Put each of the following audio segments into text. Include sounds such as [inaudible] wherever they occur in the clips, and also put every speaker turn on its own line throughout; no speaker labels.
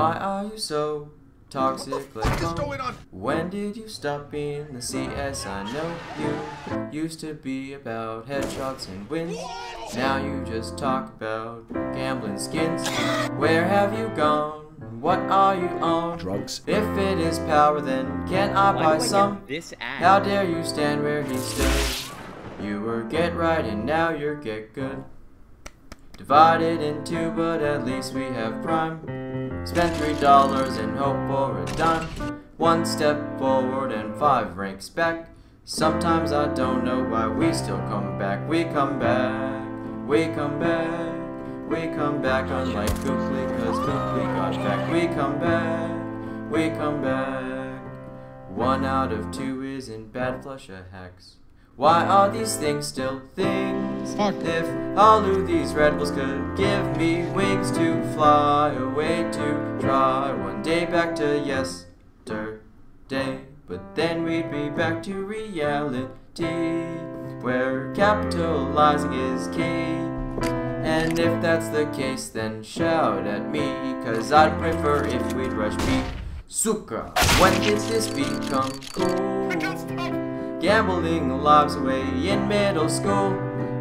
Why are you so toxic like
What is going on?
When did you stop being the CS? I know you used to be about headshots and wins. Now you just talk about gambling skins. Where have you gone? What are you on?
Drugs.
If it is power, then can I
Why
buy some?
this ad?
How dare you stand where he stood? You were get right and now you're get good. Divided in two, but at least we have prime. Spend three dollars and hope for a dime. One step forward and five ranks back. Sometimes I don't know why we still come VAC'd. We come back, we come back, we come back. Unlike KQLY, cause KQLY got back. We come back, we come back. One out of two isn't bad Flusha hacks. Why are these things still things? If all of these Red Bulls could give me wings to fly away to try one day back to yesterday, but then we'd be back to reality, where capitalizing is key. And if that's the case, then shout at me, cause I'd prefer if we'd rush B. Suka, when did this become cool? Gambling lives away in middle school.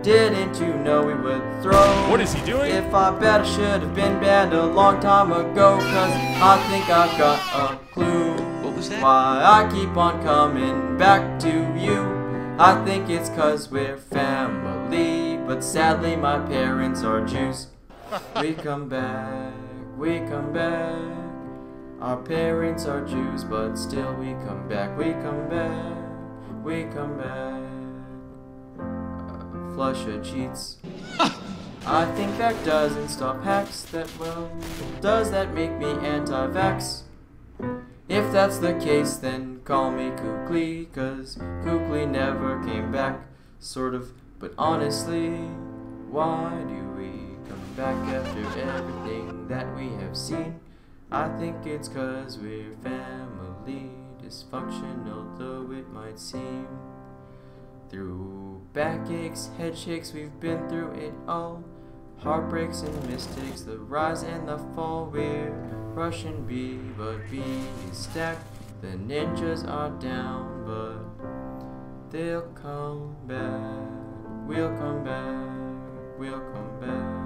Didn't you know we would throw?
What is he doing?
If I bet I should have been banned a long time ago, cause I think I've got a clue.
What was that?
Why I keep on coming back to you. I think it's cause we're family, but sadly my parents are Jews. We come back, we come back. Our parents are Jews, but still we come back, we come back, we come back. Uh, Flusha cheats. [laughs] I think that doesn't stop hacks that well. Does that make me anti-vax? If that's the case, then call me KQLY, cause KQLY never came back, sort of. But honestly, why do we come back after everything that we have seen? I think it's cause we're family, dysfunctional though it might seem. Through backaches, head shakes, we've been through it all. Heartbreaks and mistakes, the rise and the fall. We're Russian B, but B is stacked. The ninjas are down, but they'll come back. We'll come back. We'll come back.